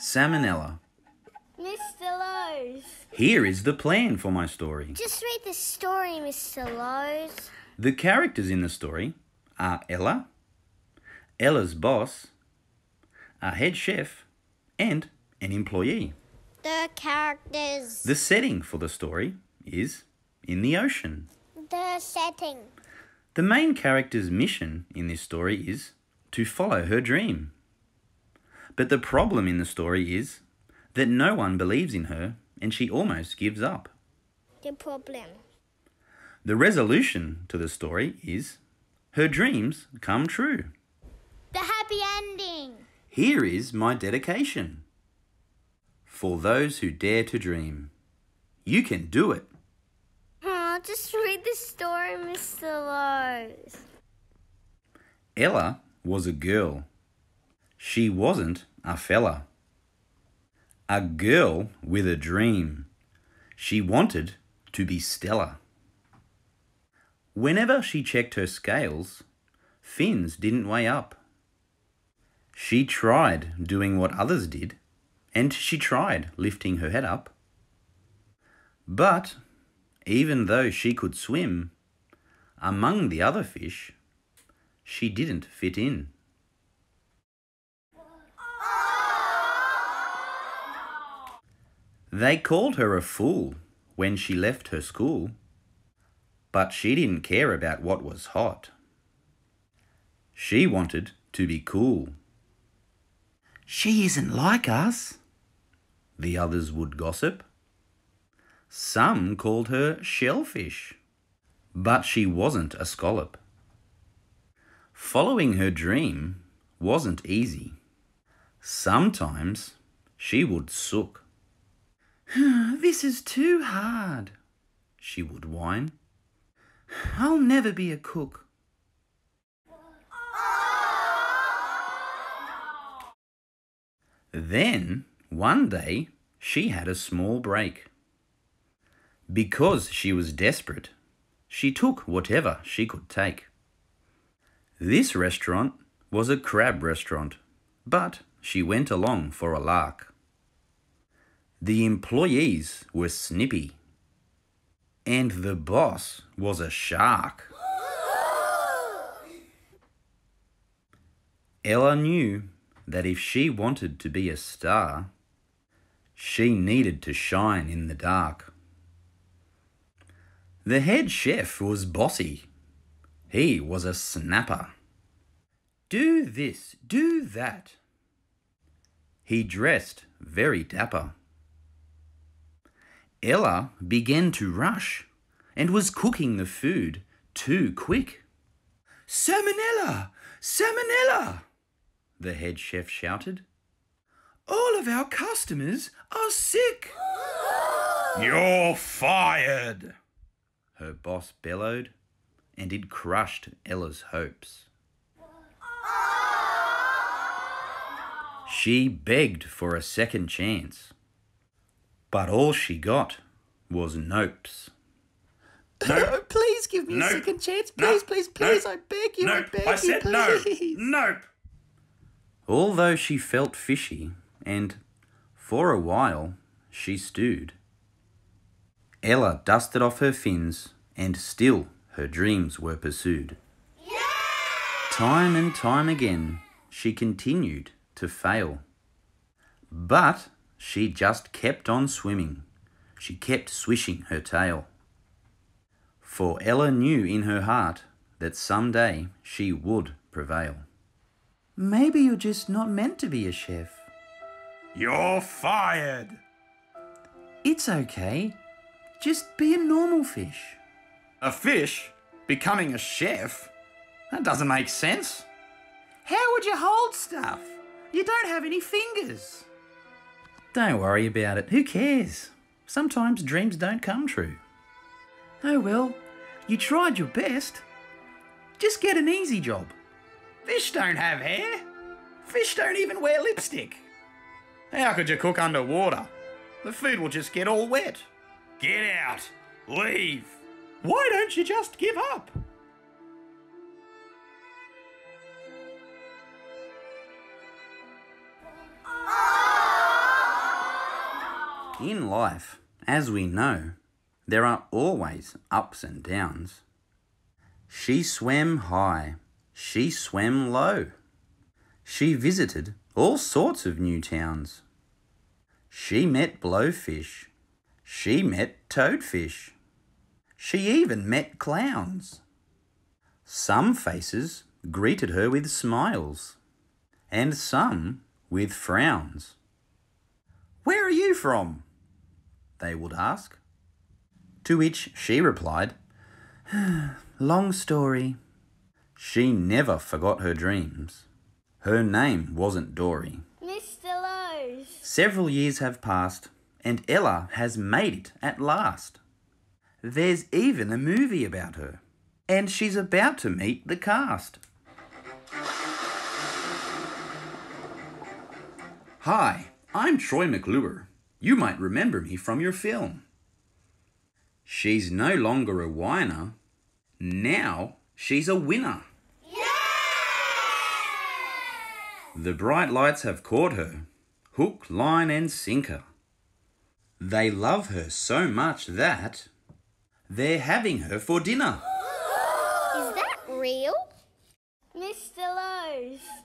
Salmonella. Mr. Lowes. Here is the plan for my story. Just read the story, Mr. Lowes. The characters in the story are Ella, Ella's boss, a head chef, and an employee. The characters. The setting for the story is in the ocean. The setting. The main character's mission in this story is to follow her dream. But the problem in the story is that no one believes in her and she almost gives up. The problem. The resolution to the story is her dreams come true. The happy ending. Here is my dedication. For those who dare to dream, you can do it. Oh, just read the story, Mr. Lowes. Ella was a girl. She wasn't a fella. A girl with a dream. She wanted to be Stella. Whenever she checked her scales, fins didn't weigh up. She tried doing what others did, and she tried lifting her head up. But even though she could swim, among the other fish, she didn't fit in. They called her a fool when she left her school, but she didn't care about what was hot. She wanted to be cool. She isn't like us, the others would gossip. Some called her shellfish, but she wasn't a scallop. Following her dream wasn't easy. Sometimes she would sook. this is too hard, she would whine. I'll never be a cook. Then, one day, she had a small break. Because she was desperate, she took whatever she could take. This restaurant was a crab restaurant, but she went along for a lark. The employees were snippy, and the boss was a shark. Ella knew that if she wanted to be a star, she needed to shine in the dark. The head chef was bossy. He was a snapper. Do this, do that. He dressed very dapper. Ella began to rush and was cooking the food too quick. Salmonella! Salmonella! The head chef shouted. All of our customers are sick. You're fired! Her boss bellowed, and it crushed Ella's hopes. She begged for a second chance, but all she got was nopes. Nope. please give me Nope. a second chance. No. Please, please, please. No. I beg you. I Nope. beg I you. please. no. Nope. Although she felt fishy, and for a while she stewed, Ella dusted off her fins, and still her dreams were pursued. Time and time again, she continued to fail. But she just kept on swimming. She kept swishing her tail. For Ella knew in her heart that someday she would prevail. Maybe you're just not meant to be a chef. You're fired. It's okay. Just be a normal fish. A fish becoming a chef? That doesn't make sense. How would you hold stuff? You don't have any fingers. Don't worry about it. Who cares? Sometimes dreams don't come true. Oh well, you tried your best. Just get an easy job. Fish don't have hair. Fish don't even wear lipstick. How could you cook underwater? The food will just get all wet. Get out. Leave. Why don't you just give up? In life, as we know, there are always ups and downs. She swam high, she swam low. She visited all sorts of new towns. She met blowfish. She met toadfish. She even met clowns. Some faces greeted her with smiles, and some with frowns. Where are you from? They would ask. To which she replied, Long story. She never forgot her dreams. Her name wasn't Dory. Mr. Lowes. Several years have passed, and Ella has made it at last. There's even a movie about her, and she's about to meet the cast. Hi, I'm Troy McClure. You might remember me from your film. She's no longer a whiner. Now she's a winner. Yeah! The bright lights have caught her, hook, line, and sinker. They love her so much that they're having her for dinner. Is that real? Mr. Lowes.